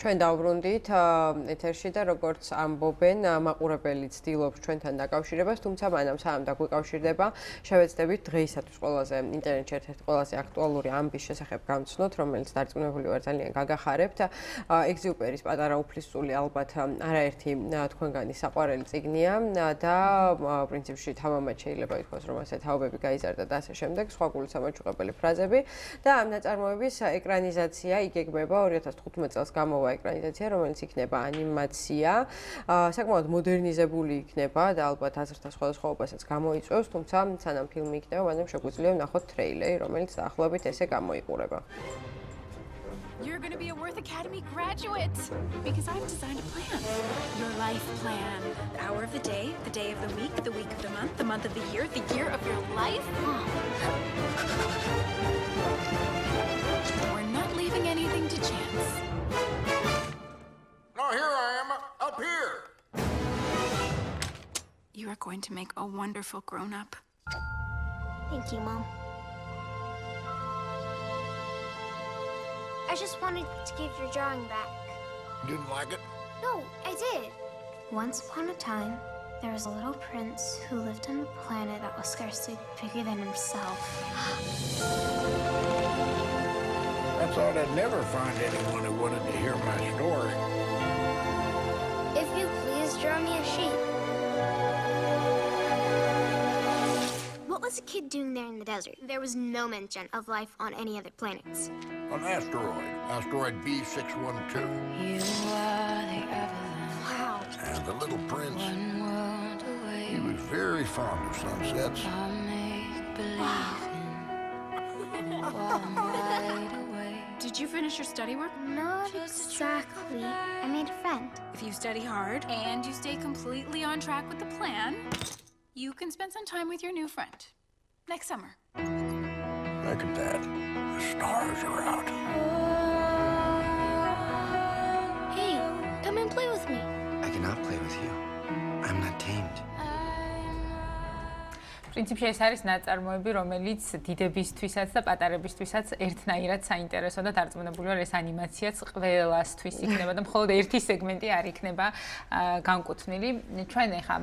ჩვენ დავბრუნდით ეთერში და როგორც ამბობენ, მაყურებელი ცდილობს ჩვენთან დაკავშირებას, თუმცა მანამ სამ დაგვიკავშირდება, შევეცდებით დღეისათვის ყველაზე ინტერნეტში ერთ-ერთი ყველაზე აქტუალური ამბის შესახებ გამცნოთ, რომელიც დარწმუნებული ვარ ძალიან გაგახარებთ. ეგზიუპერის პატარა უფლისწული ალბათ არაერთი თქვენგანი საყვარელი წიგნია და პრინციპში თამამად შეიძლება ითქვას, რომ ასე თაობები გაიზარდა და ასე შემდეგ, სხვა გულისამაჩუყებელი ფრაზები და ამ ნაწარმოების ეკრანიზაცია იგეგმება 2015 წელს გამოვა ეკრანიზაცია, რომელიც იქნება ანიმაცია, საკმაოდ მოდერნიზებული იქნება და ალბათ აზრთა სხვადასხვაობასაც გამოიწვევს, თუმცა სანამ ფილმი იქნება, მანამ შეგვიძლია ვნახოთ ტრეილერი, რომელიც დაახლოებით ესე გამოიყურება. You're going to be a Worth Academy graduate because I've designed a plan. Your life plan. The hour of the day, the day of the week, the week of the month, the month of the year, the year of your life. You are going to make a wonderful grown up. Thank you, Mom. I just wanted to give your drawing back. You didn't like it? No, I did. Once upon a time, there was a little prince who lived on a planet that was scarcely bigger than himself. I thought I'd never find anyone who wanted to hear my story. What was a kid doing there in the desert? There was no mention of life on any other planets. An asteroid, asteroid B612. You are the Evelyn. Wow. And the little prince, One world away. he was very fond of sunsets. I make believe in while I'm wide awake. Did you finish your study work? Not exactly. I made a friend. If you study hard and you stay completely on track with the plan, you can spend some time with your new friend next summer. Look at that. The stars are out. Hey, come and play with me. I cannot play with you. I'm not tamed. პრინციპში ეს არის ნაწარმოები, რომელიც დიდებისთვისაც და პატარებისთვისაც ერთნაირად საინტერესო და დარწმუნებული ვარ ეს ანიმაციაც ყველასთვის იქნება და მხოლოდ ერთი სეგმენტი არ იქნება განკუთვნილი. ჩვენ ახლა